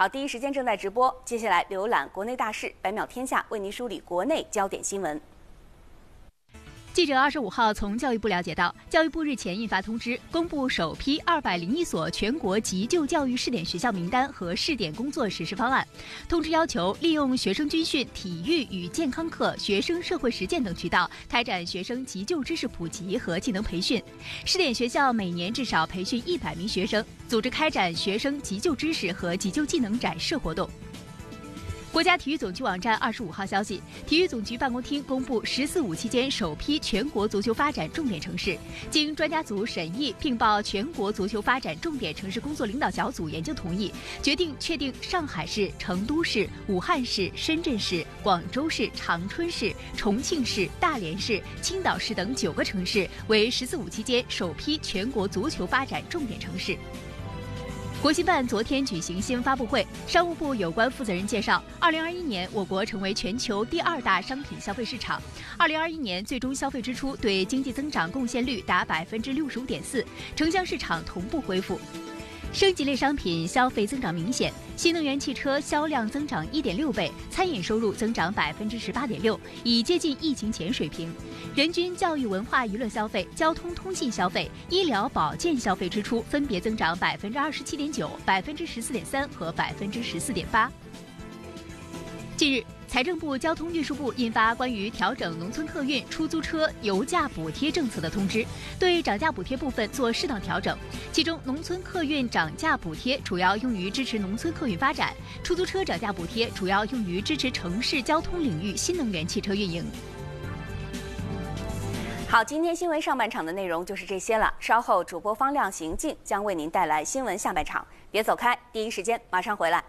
好，第一时间正在直播，接下来浏览国内大事，百秒天下为您梳理国内焦点新闻。记者二十五号从教育部了解到，教育部日前印发通知，公布首批二百零一所全国急救教育试点学校名单和试点工作实施方案。通知要求，利用学生军训、体育与健康课、学生社会实践等渠道，开展学生急救知识普及和技能培训。试点学校每年至少培训一百名学生，组织开展学生急救知识和急救技能展示活动。国家体育总局网站二十五号消息，体育总局办公厅公布“十四五”期间首批全国足球发展重点城市，经专家组审议并报全国足球发展重点城市工作领导小组研究同意，决定确定上海市、成都市、武汉市、深圳市、广州市、长春市、重庆市、大连市、青岛市等九个城市为“十四五”期间首批全国足球发展重点城市。国新办昨天举行新闻发布会，商务部有关负责人介绍，二零二一年我国成为全球第二大商品消费市场，二零二一年最终消费支出对经济增长贡献率达百分之六十五点四，城乡市场同步恢复。升级类商品消费增长明显，新能源汽车销量增长一点六倍，餐饮收入增长百分之十八点六，已接近疫情前水平。人均教育文化娱乐消费、交通通信消费、医疗保健消费支出分别增长百分之二十七点九、百分之十四点三和百分之十四点八。近日。财政部、交通运输部印发关于调整农村客运、出租车油价补贴政策的通知，对涨价补贴部分做适当调整。其中，农村客运涨价补贴主要用于支持农村客运发展，出租车涨价补贴主要用于支持城市交通领域新能源汽车运营。好，今天新闻上半场的内容就是这些了。稍后，主播方亮、行进将为您带来新闻下半场，别走开，第一时间马上回来。